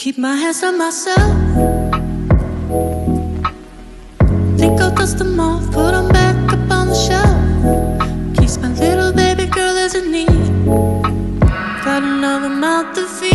keep my hands on myself. Think I'll dust them off, put them back up on the shelf. Keeps my little baby girl as a need. Got another mouth to feed.